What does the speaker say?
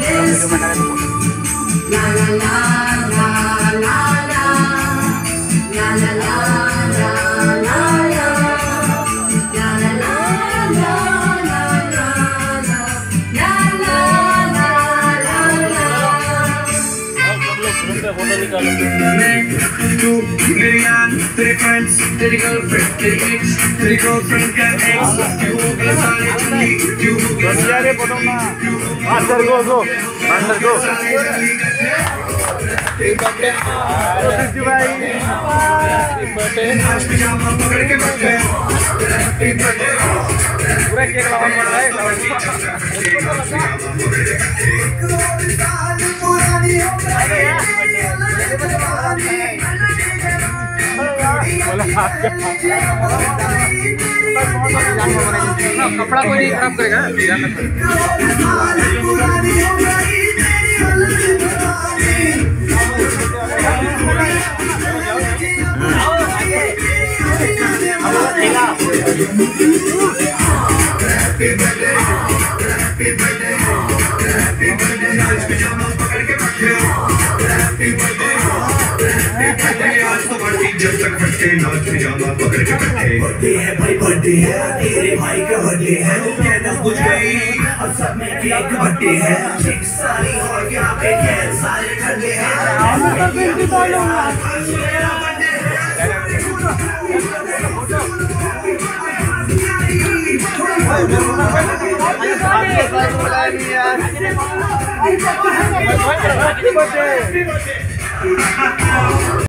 happiness. तू मेरी यार तेरे फ्रेंड्स तेरी गर्लफ्रेंड तेरी एक्स तेरी गर्लफ्रेंड का एक्स क्यों हो गए सारे जल्दी क्यों हो गए सारे go. आज पिजामा पकड़ के बैठे पूरा केक लगा पड़ रहा है। कपड़ा कोई नहीं खराब करेगा आज तो पार्टी जब तक फटके नाच पिजामा पकड़ के बैठे। बर्थडे है भाई बर्थडे है तेरे भाई का बर्थडे है। तू कहना बुझ गई? और सब में केक बर्थडे है। चिक सारी और यहाँ पे ढेर सारे ठंडे हैं।